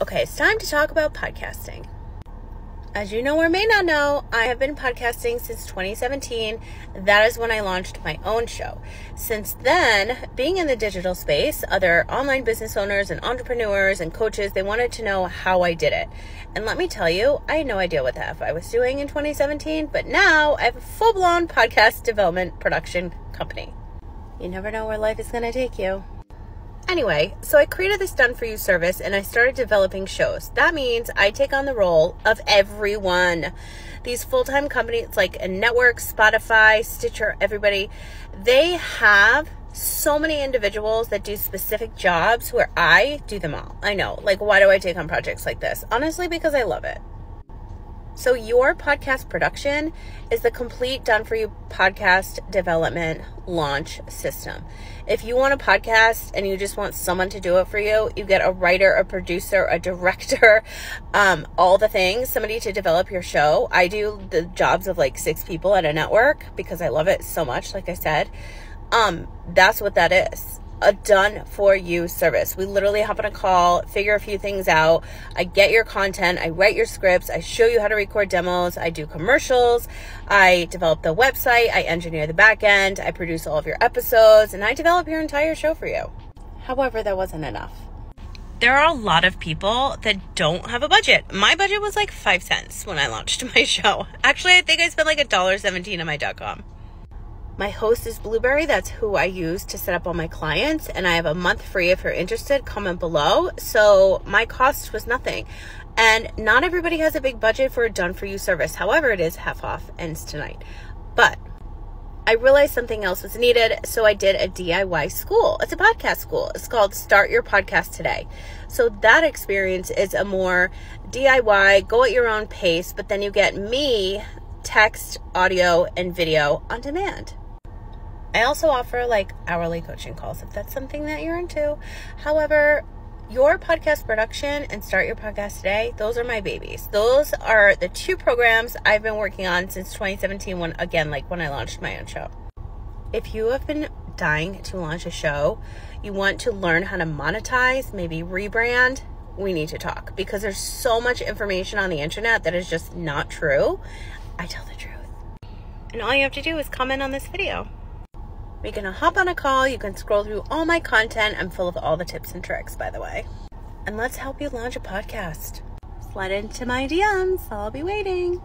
Okay, it's time to talk about podcasting. As you know or may not know, I have been podcasting since 2017. That is when I launched my own show. Since then, being in the digital space, other online business owners and entrepreneurs and coaches, they wanted to know how I did it. And let me tell you, I had no idea what the F I was doing in 2017, but now I have a full blown podcast development production company. You never know where life is going to take you. Anyway, so I created this done for you service and I started developing shows. That means I take on the role of everyone. These full time companies like a network, Spotify, Stitcher, everybody, they have so many individuals that do specific jobs where I do them all. I know. Like, why do I take on projects like this? Honestly, because I love it. So, your podcast production is the complete done for you podcast development launch system. If you want a podcast and you just want someone to do it for you, you get a writer, a producer, a director, um, all the things, somebody to develop your show. I do the jobs of like six people at a network because I love it so much, like I said. Um, that's what that is a done for you service. We literally hop on a call, figure a few things out. I get your content, I write your scripts, I show you how to record demos, I do commercials, I develop the website, I engineer the back end, I produce all of your episodes, and I develop your entire show for you. However, that wasn't enough. There are a lot of people that don't have a budget. My budget was like five cents when I launched my show. Actually, I think I spent like a dollar seventeen on my dot com. My host is Blubrry. That's who I use to set up all my clients. And I have a month free if you're interested. Comment below. So my cost was nothing. And not everybody has a big budget for a done for you service. However, it is half off, ends tonight. But I realized something else was needed, so I did a DIY school. It's a podcast school. It's called Start Your Podcast Today. So that experience is a more DIY, go at your own pace, but then you get me text, audio, and video on demand. I also offer like hourly coaching calls if that's something that you're into. However, your podcast production and start your podcast today, those are my babies. Those are the two programs I've been working on since 2017 when again like when I launched my own show. If you have been dying to launch a show, you want to learn how to monetize, maybe rebrand, we need to talk because there's so much information on the internet that is just not true. I tell the truth. And all you have to do is comment on this video. We're gonna hop on a call. You can scroll through all my content. I'm full of all the tips and tricks, by the way. And let's help you launch a podcast. Slide into my DMs. I'll be waiting.